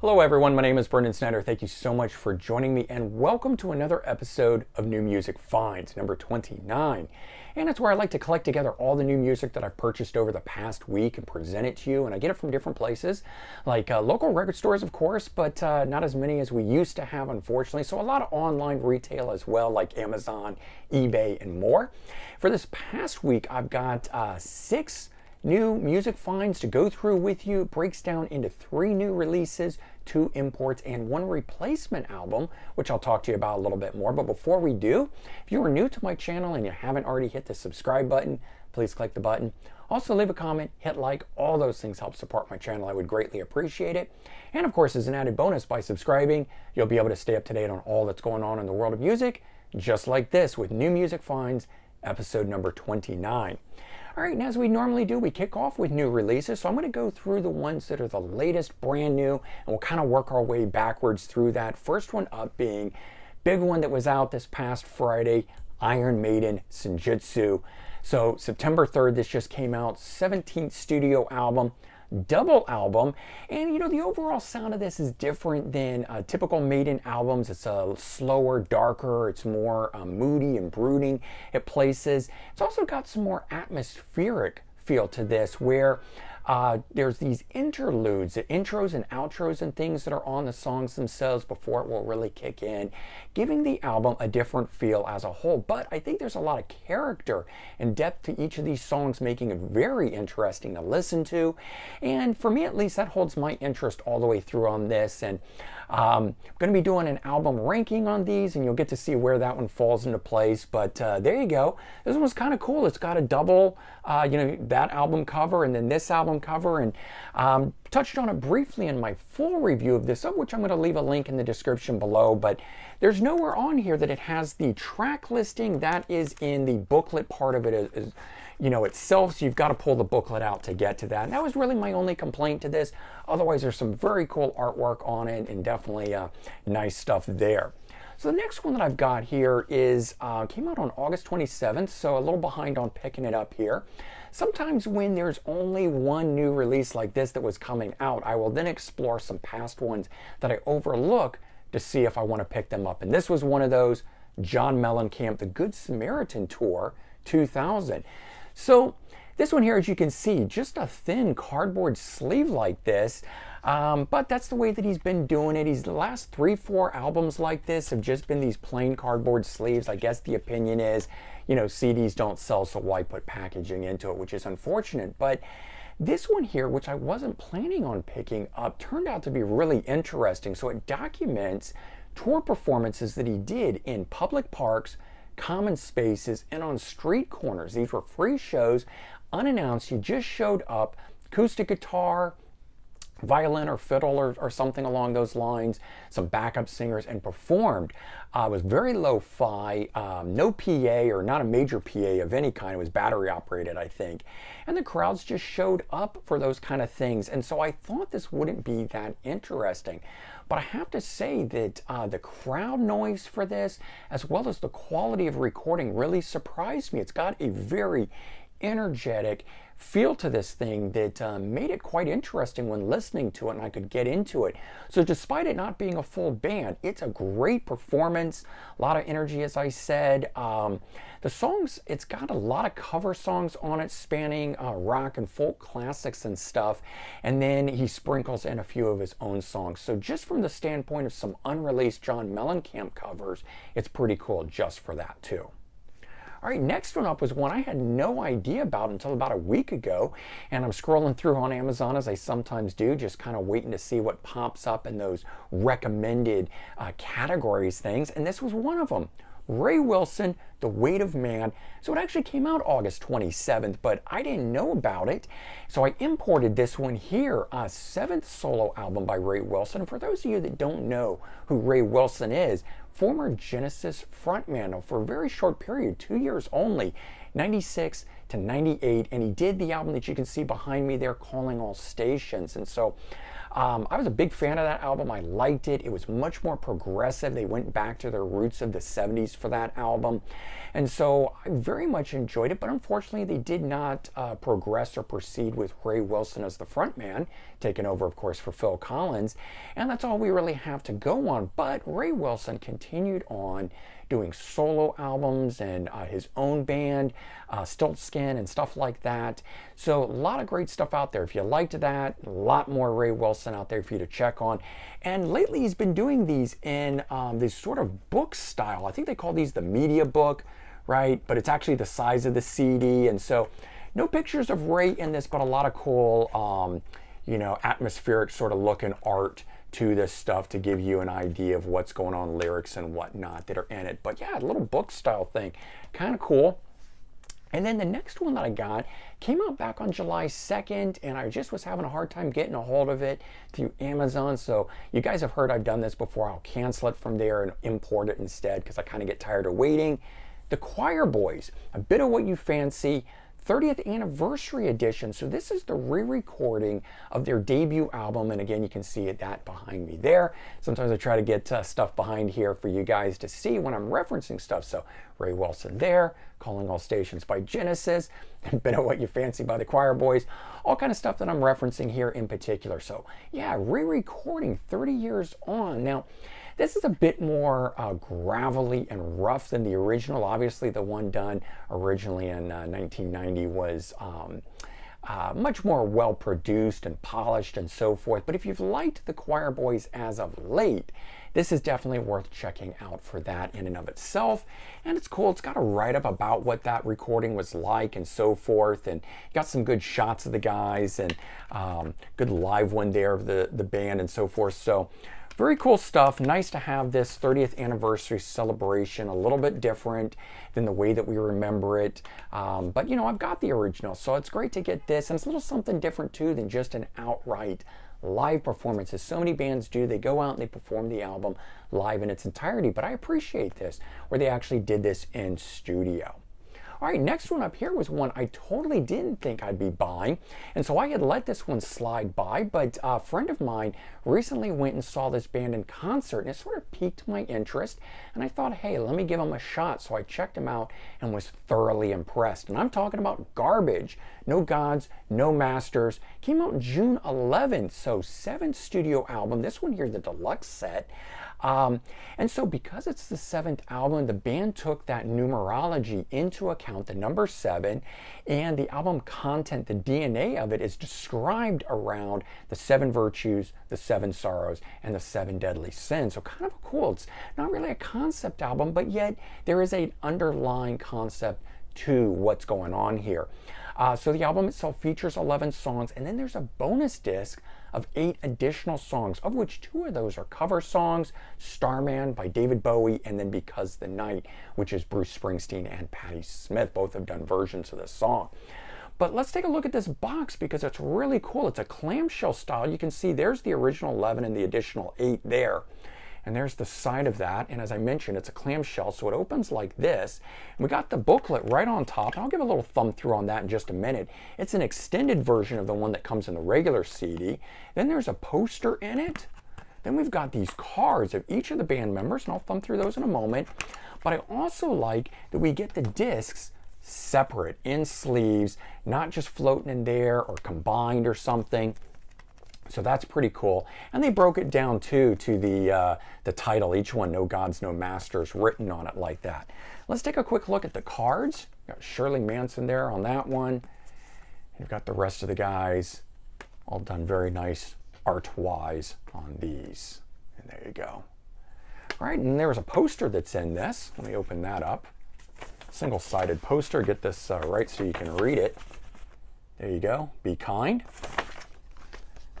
Hello, everyone. My name is Brendon Snyder. Thank you so much for joining me, and welcome to another episode of New Music Finds, number 29. And it's where I like to collect together all the new music that I've purchased over the past week and present it to you. And I get it from different places, like uh, local record stores, of course, but uh, not as many as we used to have, unfortunately. So a lot of online retail as well, like Amazon, eBay, and more. For this past week, I've got uh, six new music finds to go through with you. Breaks down into three new releases, two imports, and one replacement album, which I'll talk to you about a little bit more. But before we do, if you are new to my channel and you haven't already hit the subscribe button, please click the button. Also, leave a comment, hit like, all those things help support my channel. I would greatly appreciate it. And of course, as an added bonus, by subscribing, you'll be able to stay up to date on all that's going on in the world of music, just like this with New Music Finds, episode number 29. All right, and as we normally do, we kick off with new releases. So I'm going to go through the ones that are the latest, brand new, and we'll kind of work our way backwards through that. First one up being big one that was out this past Friday, Iron Maiden Senjutsu. So September 3rd, this just came out, 17th studio album double album. And you know, the overall sound of this is different than uh, typical Maiden albums. It's a slower, darker, it's more uh, moody and brooding at places. It's also got some more atmospheric feel to this where uh, there's these interludes, intros and outros and things that are on the songs themselves before it will really kick in, giving the album a different feel as a whole. But I think there's a lot of character and depth to each of these songs, making it very interesting to listen to. And for me, at least, that holds my interest all the way through on this. And um, I'm going to be doing an album ranking on these, and you'll get to see where that one falls into place. But uh, there you go. This one was kind of cool. It's got a double, uh, you know, that album cover and then this album cover, and um, touched on it briefly in my full review of this, of which I'm going to leave a link in the description below. But there's nowhere on here that it has the track listing. That is in the booklet part of it. Is, is you know, itself, so you've got to pull the booklet out to get to that. And that was really my only complaint to this. Otherwise, there's some very cool artwork on it and definitely uh, nice stuff there. So the next one that I've got here is uh, came out on August 27th, so a little behind on picking it up here. Sometimes when there's only one new release like this that was coming out, I will then explore some past ones that I overlook to see if I want to pick them up. And this was one of those, John Mellencamp, The Good Samaritan Tour 2000. So this one here, as you can see, just a thin cardboard sleeve like this. Um, but that's the way that he's been doing it. He's the last three, four albums like this have just been these plain cardboard sleeves. I guess the opinion is, you know, CDs don't sell, so why put packaging into it, which is unfortunate. But this one here, which I wasn't planning on picking up, turned out to be really interesting. So it documents tour performances that he did in public parks, common spaces, and on street corners. These were free shows, unannounced. He just showed up, acoustic guitar, violin or fiddle or, or something along those lines, some backup singers, and performed. Uh, it was very lo-fi, um, no PA or not a major PA of any kind. It was battery operated, I think. And the crowds just showed up for those kind of things. And so I thought this wouldn't be that interesting. But I have to say that uh, the crowd noise for this, as well as the quality of recording, really surprised me. It's got a very energetic feel to this thing that uh, made it quite interesting when listening to it and I could get into it. So despite it not being a full band, it's a great performance, a lot of energy as I said. Um, the songs, it's got a lot of cover songs on it spanning uh, rock and folk classics and stuff. And then he sprinkles in a few of his own songs. So just from the standpoint of some unreleased John Mellencamp covers, it's pretty cool just for that too. All right, next one up was one I had no idea about until about a week ago. And I'm scrolling through on Amazon as I sometimes do, just kind of waiting to see what pops up in those recommended uh, categories things. And this was one of them. Ray Wilson, The Weight of Man. So it actually came out August 27th, but I didn't know about it. So I imported this one here, a seventh solo album by Ray Wilson. For those of you that don't know who Ray Wilson is, former Genesis frontman for a very short period, two years only, 96 to 98. And he did the album that you can see behind me there, Calling All Stations. And so Um, I was a big fan of that album. I liked it. It was much more progressive. They went back to their roots of the 70s for that album. And so I very much enjoyed it, but unfortunately, they did not uh, progress or proceed with Ray Wilson as the frontman, taken over, of course, for Phil Collins. And that's all we really have to go on. But Ray Wilson continued on doing solo albums and uh, his own band, uh, Stiltskin, and stuff like that. So, a lot of great stuff out there. If you liked that, a lot more Ray Wilson out there for you to check on. And lately, he's been doing these in um, this sort of book style. I think they call these the media book right? But it's actually the size of the CD. And so, no pictures of Ray in this, but a lot of cool, um, you know, atmospheric sort of looking art to this stuff to give you an idea of what's going on, lyrics and whatnot that are in it. But yeah, a little book style thing, kind of cool. And then the next one that I got came out back on July 2nd, and I just was having a hard time getting a hold of it through Amazon. So, you guys have heard I've done this before. I'll cancel it from there and import it instead because I kind of get tired of waiting. The Quireboys, a bit of what you fancy, 30th anniversary edition. So this is the re-recording of their debut album, and again, you can see it that behind me there. Sometimes I try to get uh, stuff behind here for you guys to see when I'm referencing stuff. So Ray Wilson there, Calling All Stations by Genesis, and Bit of What You Fancy by the Quireboys, all kind of stuff that I'm referencing here in particular. So yeah, re-recording 30 years on. Now, this is a bit more uh, gravelly and rough than the original. Obviously, the one done originally in uh, 1990 was um, uh, much more well produced and polished and so forth. But if you've liked the Quireboys as of late, this is definitely worth checking out for that in and of itself. And it's cool. It's got a write up about what that recording was like and so forth. And got some good shots of the guys and um, good live one there of the, the band and so forth. So very cool stuff. Nice to have this 30th anniversary celebration, a little bit different than the way that we remember it. Um, but you know, I've got the original, so it's great to get this. And it's a little something different too than just an outright live performance. As so many bands do. They go out and they perform the album live in its entirety. But I appreciate this, where they actually did this in studio. All right, next one up here was one I totally didn't think I'd be buying. And so I had let this one slide by, but a friend of mine recently went and saw this band in concert and it sort of piqued my interest. And I thought, hey, let me give them a shot. So I checked them out and was thoroughly impressed. And I'm talking about Garbage. No Gods, No Masters. Came out June 11th. So seventh studio album. This one here, the deluxe set. Um, and so, because it's the seventh album, the band took that numerology into account, the number seven, and the album content, the DNA of it is described around the seven virtues, the seven sorrows, and the seven deadly sins. So, kind of cool. It's not really a concept album, but yet there is an underlying concept to what's going on here. Uh, so, the album itself features 11 songs, and then there's a bonus disc of eight additional songs, of which two of those are cover songs Starman by David Bowie, and then Because the Night, which is Bruce Springsteen and Patti Smith. Both have done versions of this song. But let's take a look at this box because it's really cool. It's a clamshell style. You can see there's the original 11 and the additional 8 there. And there's the side of that. And as I mentioned, it's a clamshell, so it opens like this. And we got the booklet right on top. And I'll give a little thumb through on that in just a minute. It's an extended version of the one that comes in the regular CD. Then there's a poster in it. Then we've got these cards of each of the band members, and I'll thumb through those in a moment. But I also like that we get the discs separate in sleeves, not just floating in there or combined or something. So that's pretty cool. And they broke it down too to the, uh, the title, each one, No Gods, No Masters, written on it like that. Let's take a quick look at the cards. Got Shirley Manson there on that one. You've got the rest of the guys all done very nice art-wise on these. And there you go. All right, and there's a poster that's in this. Let me open that up. Single-sided poster. Get this uh, right so you can read it. There you go. Be kind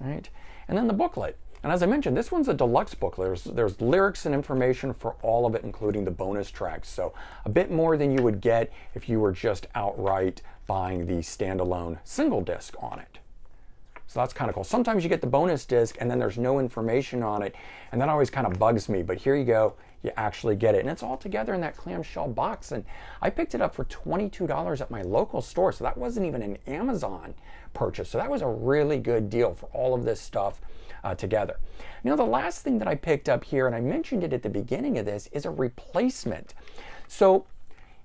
right? And then the booklet. And as I mentioned, this one's a deluxe book. There's, there's lyrics and information for all of it, including the bonus tracks. So a bit more than you would get if you were just outright buying the standalone single disc on it. So that's kind of cool. Sometimes you get the bonus disc and then there's no information on it, and that always kind of bugs me. But here you go, you actually get it. And it's all together in that clamshell box. And I picked it up for $22 at my local store. So that wasn't even an Amazon purchase. So that was a really good deal for all of this stuff uh, together. Now, the last thing that I picked up here, and I mentioned it at the beginning of this, is a replacement. So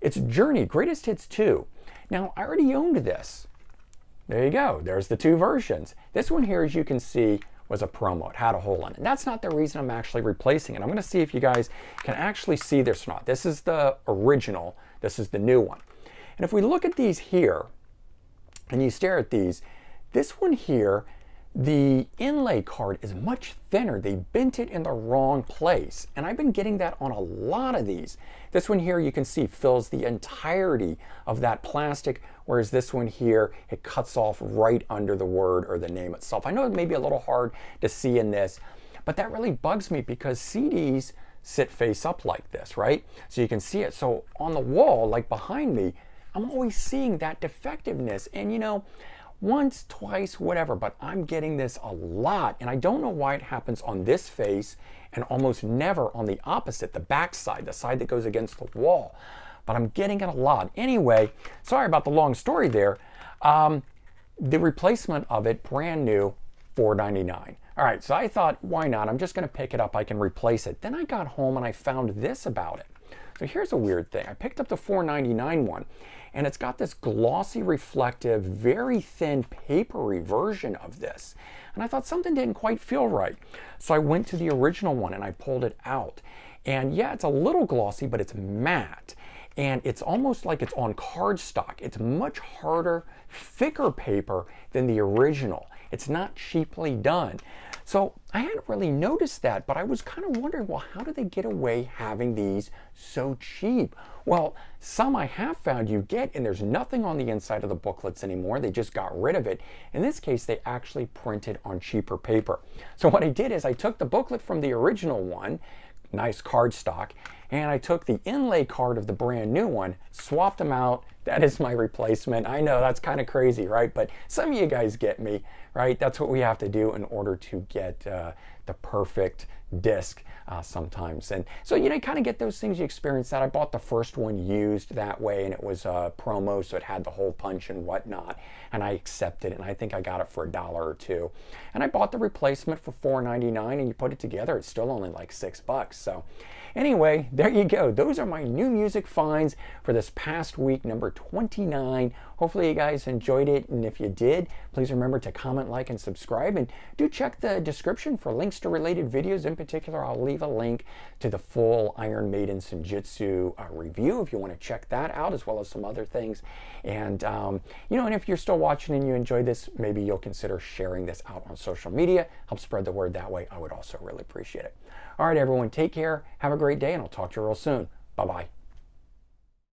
it's Journey Greatest Hits 2. Now, I already owned this. There you go. There's the two versions. This one here, as you can see, was a promo. It had a hole in it. And that's not the reason I'm actually replacing it. I'm going to see if you guys can actually see this or not. This is the original. This is the new one. And if we look at these here, and you stare at these, this one here the inlay card is much thinner. They bent it in the wrong place. And I've been getting that on a lot of these. This one here you can see fills the entirety of that plastic, whereas this one here, it cuts off right under the word or the name itself. I know it may be a little hard to see in this, but that really bugs me because CDs sit face up like this, right? So you can see it. So on the wall, like behind me, I'm always seeing that defectiveness. And you know, once, twice, whatever, but I'm getting this a lot. And I don't know why it happens on this face and almost never on the opposite, the back side, the side that goes against the wall. But I'm getting it a lot. Anyway, sorry about the long story there. Um, the replacement of it, brand new, $4.99. All right, so I thought, why not? I'm just going to pick it up. I can replace it. Then I got home and I found this about it. So here's a weird thing. I picked up the $4.99 one, and it's got this glossy, reflective, very thin, papery version of this. And I thought something didn't quite feel right. So I went to the original one and I pulled it out. And yeah, it's a little glossy, but it's matte. And it's almost like it's on cardstock. It's much harder, thicker paper than the original. It's not cheaply done. So I hadn't really noticed that, but I was kind of wondering, well, how do they get away having these so cheap? Well, some I have found you get, and there's nothing on the inside of the booklets anymore. They just got rid of it. In this case, they actually printed on cheaper paper. So what I did is I took the booklet from the original one, nice cardstock, and I took the inlay card of the brand new one, swapped them out. That is my replacement. I know that's kind of crazy, right? But some of you guys get me, right? That's what we have to do in order to get uh, the perfect disc uh, sometimes. And so, you know, you kind of get those things, you experience that. I bought the first one used that way and it was a promo, so it had the hole punch and whatnot. And I accepted it and I think I got it for a dollar or two. And I bought the replacement for $4.99 and you put it together, it's still only like six bucks. So anyway, there you go. Those are my new music finds for this past week, number 29. Hopefully you guys enjoyed it. And if you did, please remember to comment, like, and subscribe. And do check the description for links to related videos. In particular, I'll leave a link to the full Iron Maiden Senjutsu uh, review if you want to check that out, as well as some other things. And, um, you know, and if you're still watching and you enjoyed this, maybe you'll consider sharing this out on social media. Help spread the word that way. I would also really appreciate it. All right, everyone, take care. Have a great day, and I'll talk to you real soon. Bye bye.